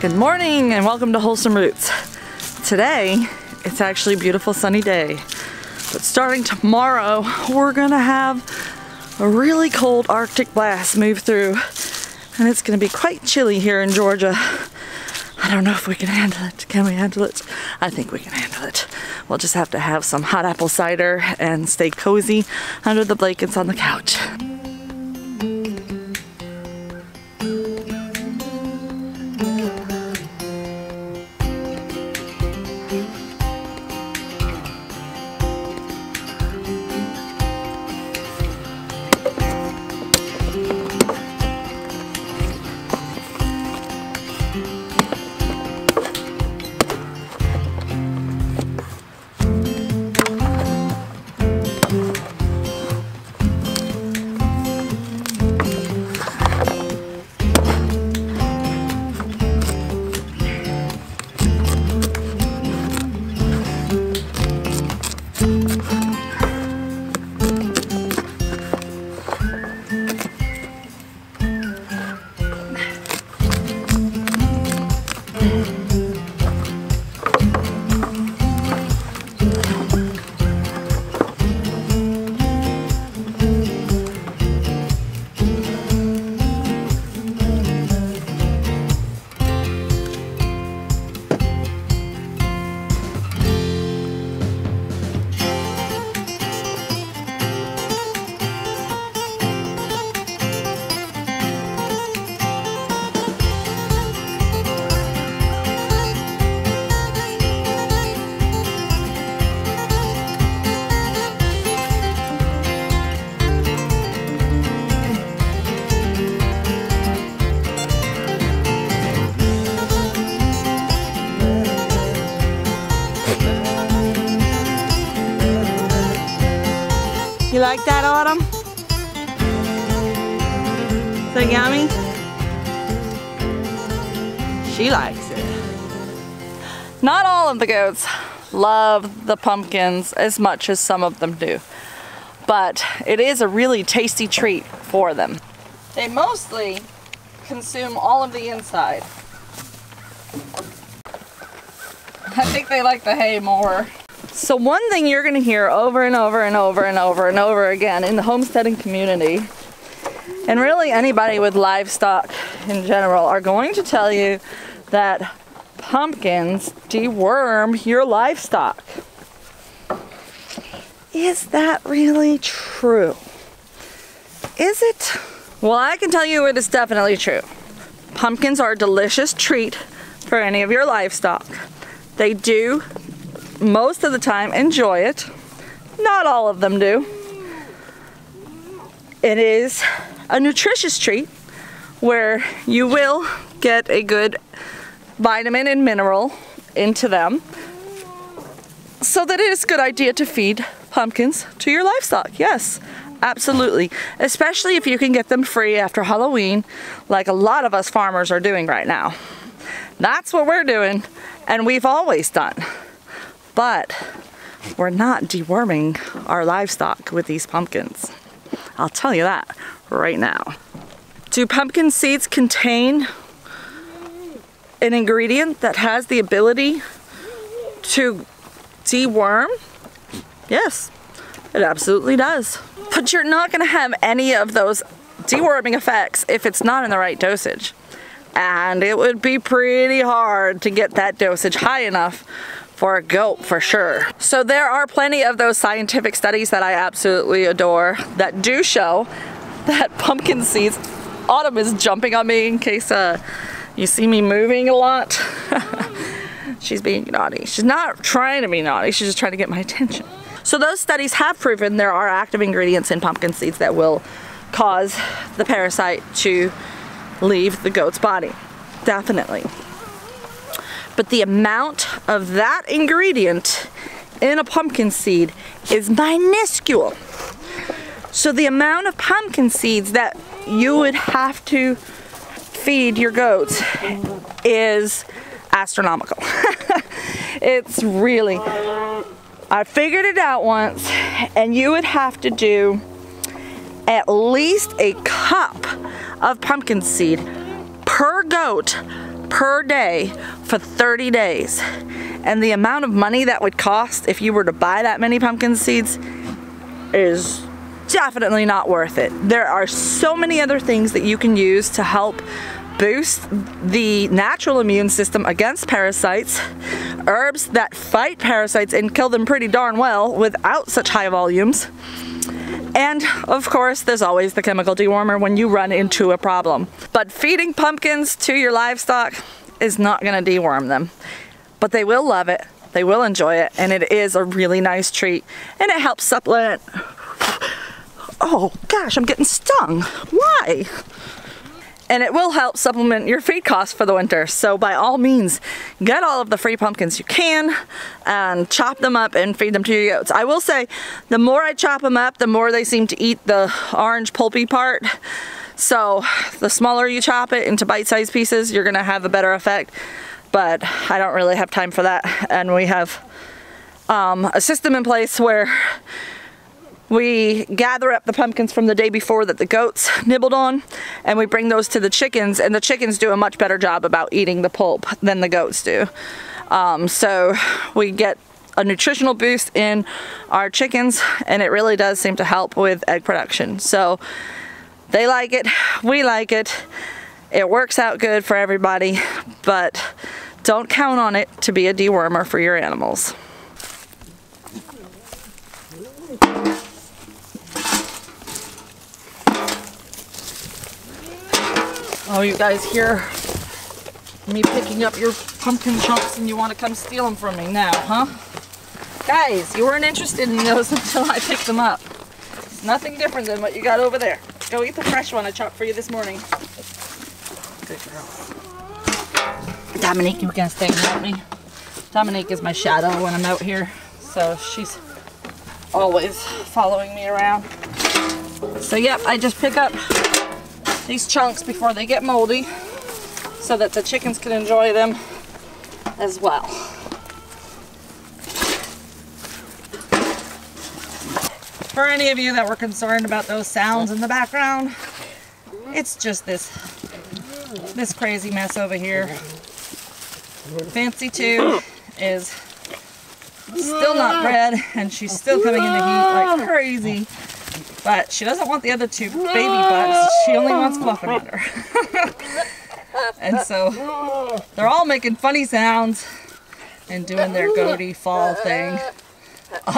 Good morning and welcome to Wholesome Roots. Today, it's actually a beautiful sunny day. But starting tomorrow, we're gonna have a really cold Arctic blast move through and it's gonna be quite chilly here in Georgia. I don't know if we can handle it. Can we handle it? I think we can handle it. We'll just have to have some hot apple cider and stay cozy under the blankets on the couch. Like that, Autumn? So yummy? She likes it. Not all of the goats love the pumpkins as much as some of them do. But it is a really tasty treat for them. They mostly consume all of the inside. I think they like the hay more. So one thing you're going to hear over and over and over and over and over again in the homesteading community, and really anybody with livestock in general, are going to tell you that pumpkins deworm your livestock. Is that really true? Is it? Well, I can tell you it is definitely true. Pumpkins are a delicious treat for any of your livestock. They do most of the time enjoy it. Not all of them do. It is a nutritious treat where you will get a good vitamin and mineral into them so that it is a good idea to feed pumpkins to your livestock. Yes, absolutely. Especially if you can get them free after Halloween like a lot of us farmers are doing right now. That's what we're doing and we've always done but we're not deworming our livestock with these pumpkins. I'll tell you that right now. Do pumpkin seeds contain an ingredient that has the ability to deworm? Yes, it absolutely does. But you're not gonna have any of those deworming effects if it's not in the right dosage. And it would be pretty hard to get that dosage high enough for a goat for sure. So there are plenty of those scientific studies that I absolutely adore that do show that pumpkin seeds, Autumn is jumping on me in case uh, you see me moving a lot. she's being naughty. She's not trying to be naughty, she's just trying to get my attention. So those studies have proven there are active ingredients in pumpkin seeds that will cause the parasite to leave the goat's body. Definitely but the amount of that ingredient in a pumpkin seed is minuscule. So the amount of pumpkin seeds that you would have to feed your goats is astronomical. it's really, I figured it out once and you would have to do at least a cup of pumpkin seed per goat per day for 30 days. And the amount of money that would cost if you were to buy that many pumpkin seeds is definitely not worth it. There are so many other things that you can use to help boost the natural immune system against parasites, herbs that fight parasites and kill them pretty darn well without such high volumes. And of course, there's always the chemical dewormer when you run into a problem. But feeding pumpkins to your livestock is not gonna deworm them. But they will love it, they will enjoy it, and it is a really nice treat. And it helps supplement Oh gosh, I'm getting stung. Why? And it will help supplement your feed costs for the winter. So by all means, get all of the free pumpkins you can and chop them up and feed them to your goats. I will say, the more I chop them up, the more they seem to eat the orange pulpy part. So the smaller you chop it into bite-sized pieces, you're gonna have a better effect. But I don't really have time for that. And we have um, a system in place where we gather up the pumpkins from the day before that the goats nibbled on and we bring those to the chickens and the chickens do a much better job about eating the pulp than the goats do. Um, so we get a nutritional boost in our chickens and it really does seem to help with egg production. So they like it, we like it, it works out good for everybody, but don't count on it to be a dewormer for your animals. Oh, you guys hear me picking up your pumpkin chunks and you want to come steal them from me now, huh? Guys, you weren't interested in those until I picked them up. Nothing different than what you got over there. Go eat the fresh one I chopped for you this morning. Good girl. Dominique, you gonna stay and help me? Dominique is my shadow when I'm out here, so she's always following me around. So yep, I just pick up these chunks before they get moldy so that the chickens can enjoy them as well. For any of you that were concerned about those sounds in the background, it's just this this crazy mess over here. Fancy 2 is still not bred and she's still coming into heat like crazy. But she doesn't want the other two baby butts. She only wants fluffing under. and so they're all making funny sounds and doing their goatee fall thing.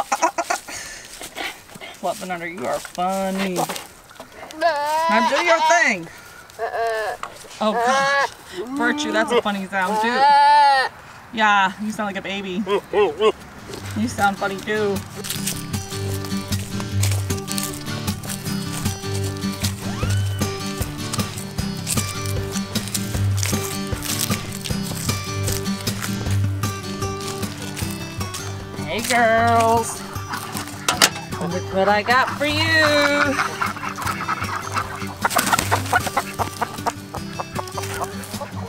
fluffing under, you are funny. Now do your thing. Oh gosh. Virtue, that's a funny sound too. Yeah, you sound like a baby. You sound funny too. Girls, look what I got for you.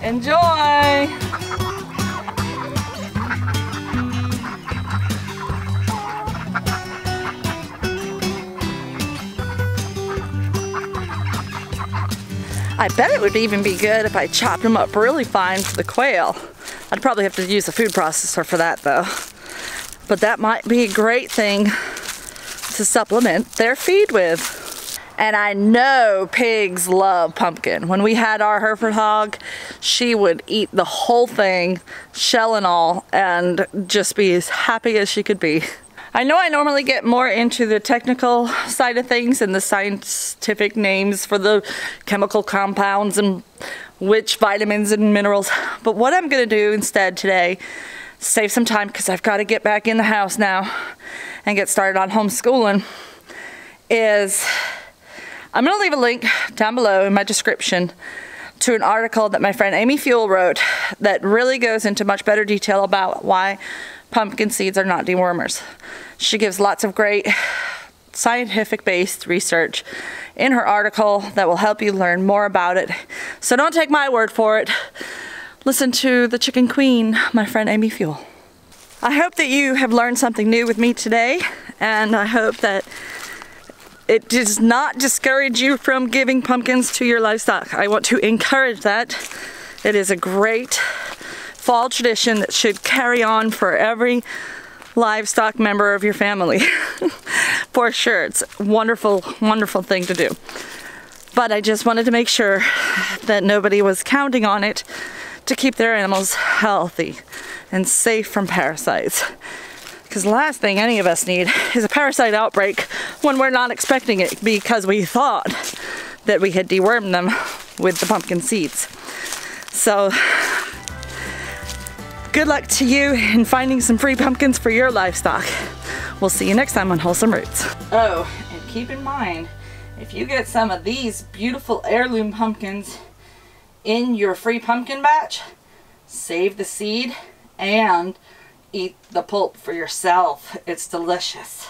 Enjoy. I bet it would even be good if I chopped them up really fine for the quail. I'd probably have to use a food processor for that though but that might be a great thing to supplement their feed with. And I know pigs love pumpkin. When we had our Hereford hog, she would eat the whole thing, shell and all, and just be as happy as she could be. I know I normally get more into the technical side of things and the scientific names for the chemical compounds and which vitamins and minerals, but what I'm gonna do instead today save some time because I've got to get back in the house now and get started on homeschooling is I'm going to leave a link down below in my description to an article that my friend Amy Fewell wrote that really goes into much better detail about why pumpkin seeds are not dewormers. She gives lots of great scientific based research in her article that will help you learn more about it. So don't take my word for it listen to the Chicken Queen, my friend Amy Fewell. I hope that you have learned something new with me today, and I hope that it does not discourage you from giving pumpkins to your livestock. I want to encourage that It is a great fall tradition that should carry on for every livestock member of your family. for sure. It's a wonderful, wonderful thing to do. But I just wanted to make sure that nobody was counting on it to keep their animals healthy and safe from parasites. Because the last thing any of us need is a parasite outbreak when we're not expecting it because we thought that we had dewormed them with the pumpkin seeds. So, good luck to you in finding some free pumpkins for your livestock. We'll see you next time on Wholesome Roots. Oh, and keep in mind, if you get some of these beautiful heirloom pumpkins in your free pumpkin batch, save the seed and eat the pulp for yourself. It's delicious.